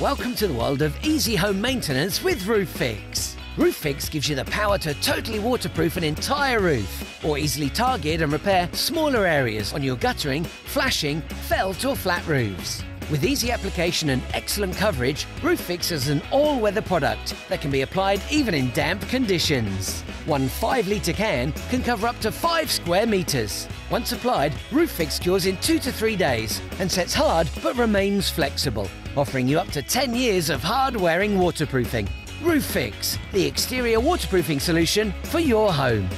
Welcome to the world of easy home maintenance with Roofix. Roofix gives you the power to totally waterproof an entire roof or easily target and repair smaller areas on your guttering, flashing, felt or flat roofs. With easy application and excellent coverage, Roofix is an all-weather product that can be applied even in damp conditions. One 5-litre can can cover up to 5 square metres. Once applied, Roofix cures in 2 to 3 days and sets hard but remains flexible, offering you up to 10 years of hard-wearing waterproofing. Roofix, the exterior waterproofing solution for your home.